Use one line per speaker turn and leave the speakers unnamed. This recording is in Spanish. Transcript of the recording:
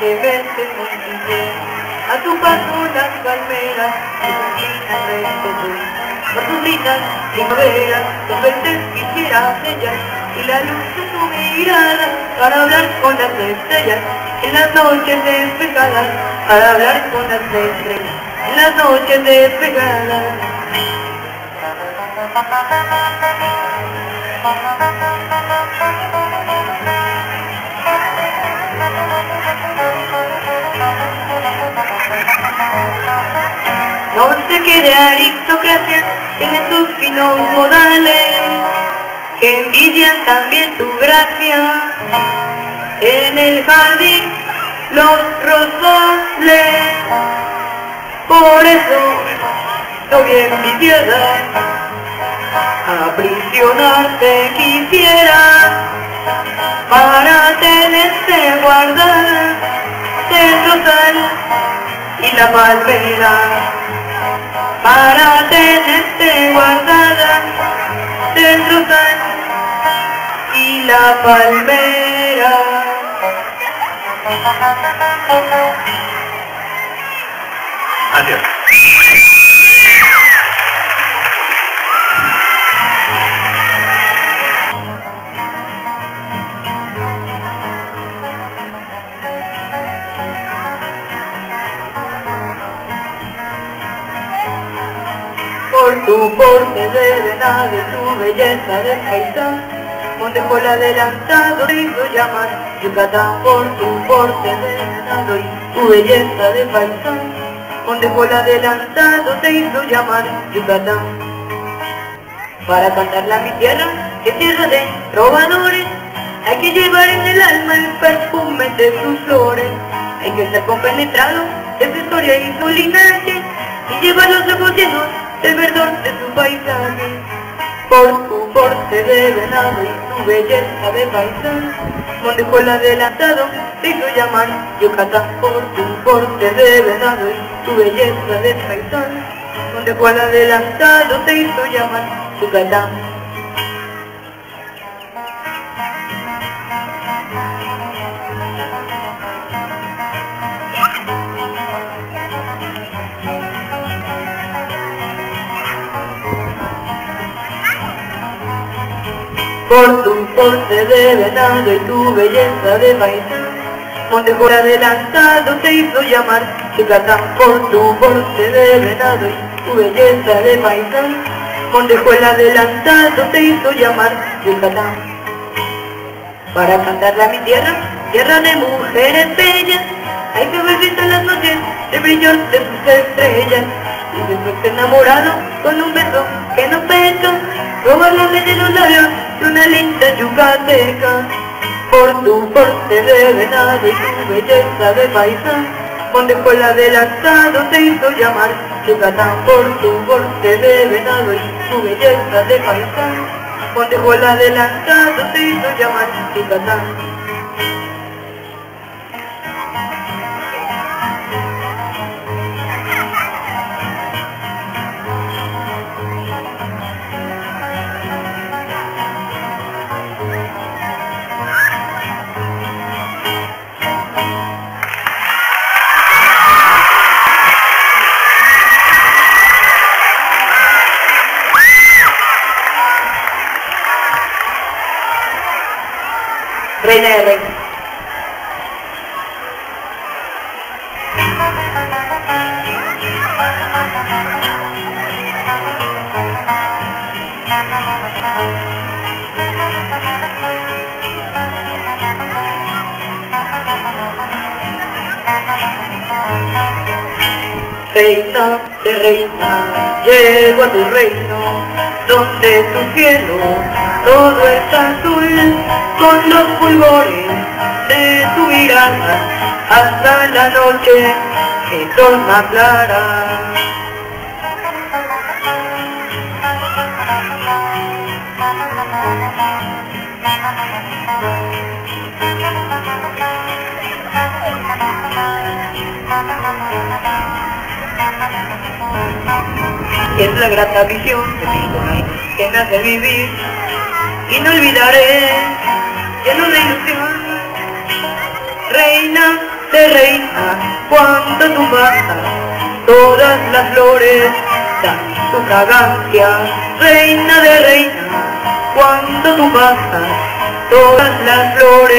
Llevete montice a tu paso las palmeras que sus de por tus lindas primaveras dos veces quisieras ellas y la luz de tu mirada para hablar con las estrellas en las noches despejadas para hablar con las estrellas en las noches despejadas. No sé qué de aristocracia tiene tus finos modales, que envidian también tu gracia. En el jardín los rosales, por eso soy envidiosa, aprisionarte quisiera, para tenerte guardar rosal y la palmera para tenerte guardada del rosal y la palmera.
Adiós.
Por tu porte de y tu belleza de paisán, donde por adelantado hizo llamar Yucatán. Por tu porte de y tu belleza de paisán, donde por adelantado te hizo llamar Yucatán. Para cantarla a mi tierra, que tierra de trovadores, hay que llevar en el alma el perfume de sus flores, hay que ser compenetrado de su historia y su linaje, y llevar los ojos llenos del verdor de su paisaje. Por tu porte de venado y tu belleza de paisán, el adelantado, te hizo llamar Yucatán. Por tu porte de venado y tu belleza de paisán, el adelantado, te hizo llamar Yucatán. Por tu porte de venado y tu belleza de paisán, donde por adelantado te hizo llamar Yucatán, por tu porte de venado y tu belleza de paisán, donde fue el adelantado te hizo llamar Yucatán. Para cantarla a mi tierra, tierra de mujeres bellas, hay que ver en las noches el brillo de sus estrellas, y después enamorado con un beso que no pesa, robarle de los labios de una linda yucateca, por tu porte de venado y tu belleza de paisán, donde fue el adelantado te hizo llamar. Yucatán, por tu porte de venado y tu belleza de paisán, donde fue el adelantado te hizo llamar. Yucatán. Reina de. Reina de reina, llego a tu reino, donde tu cielo todo es azul, con los fulgores de tu mirada, hasta la noche se torna clara. Y es la grata visión de mi que me hace vivir y no olvidaré, lleno de ilusión, reina de reina cuando tú pasas, todas las flores dan su fragancia, reina de reina, cuando tú pasas, todas las flores